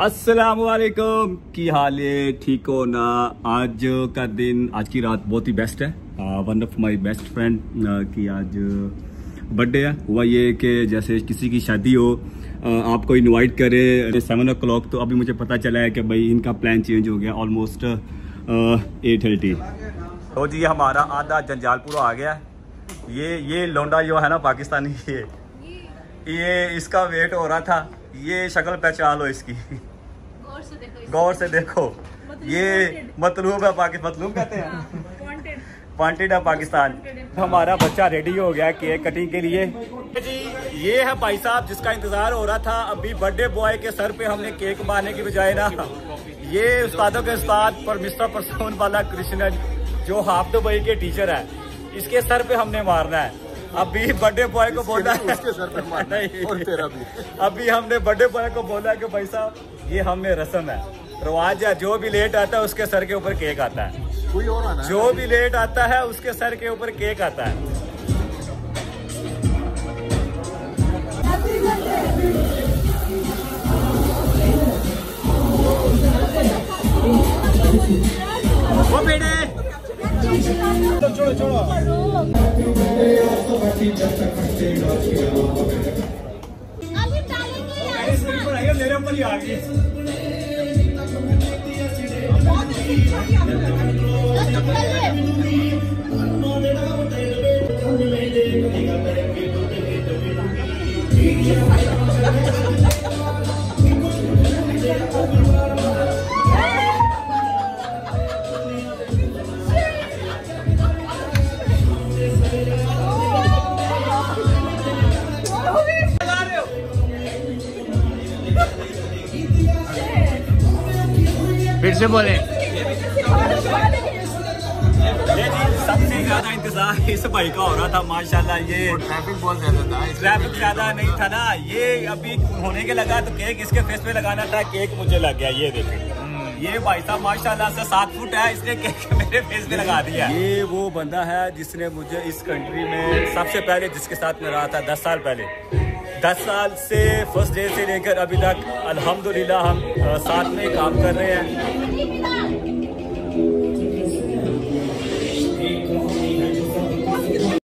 असलकुम की हाल है? ठीक हो ना? आज का दिन, आज की रात बहुत ही बेस्ट है। One of my best friend की आज बर्थडे है। हुआ ये कि जैसे किसी की शादी हो आपको इनवाइट करे सेवन ओ क्लॉक तो अभी मुझे पता चला है कि भाई इनका प्लान चेंज हो गया ऑलमोस्ट एट थर्टी तो जी, हमारा आधा जंजालपुर आ गया। ये ये लोंडा जो है ना, पाकिस्तानी? ये ये इसका वेट हो रहा था। ये शक्ल पहचान लो इसकी। गौर से देखो गौर से देखो। मतलब ये मतलूब है पाकिस्तान मतलूब कहते हैं। वांटेड वांटेड है पाकिस्तान। हमारा बच्चा रेडी हो गया केक कटिंग के लिए। जी ये है भाई साहब जिसका इंतज़ार हो रहा था। अभी बर्थडे बॉय के सर पे हमने केक मारने की बजाय ना। ये उस्तादों के उस्ताद पर मिस्टर परसोन वाला कृष्णन जो हाफ़ दुबई के टीचर है इसके सर पे हमने मारना है। अभी बर्थडे बॉय को बोला उसके सर पे मारना और तेरा भी। अभी हमने बर्थडे बॉय को बोला कि भाई साहब ये हमने रस्म है। रवाज है जो भी लेट आता है उसके सर के ऊपर केक आता है। कोई और आना जो भी लेट आता है उसके सर के ऊपर केक आता है। वो बेटे। अभी डालेंगे यार मेरे ऊपर ही आ गई फिर से बोले। ये सबसे ज़्यादा इंतज़ार इस भाई का हो रहा था माशाल्लाह ये। ट्रैफ़िक बहुत ज़्यादा था ट्रैफ़िक ज़्यादा नहीं था ना। ये अभी होने के लगा तो केक इसके फेस पे लगाना था केक मुझे लग गया ये देखे। ये भाई साहब माशाल्लाह से सात फुट है इसने केक मेरे फेस पे लगा दिया। ये वो बंदा है जिसने मुझे इस कंट्री में सबसे पहले जिसके साथ मैं रहा था दस साल पहले। दस साल से फ़र्स्ट डे से लेकर अभी तक, अल्हम्दुलिल्लाह, हम साथ में काम कर रहे हैं।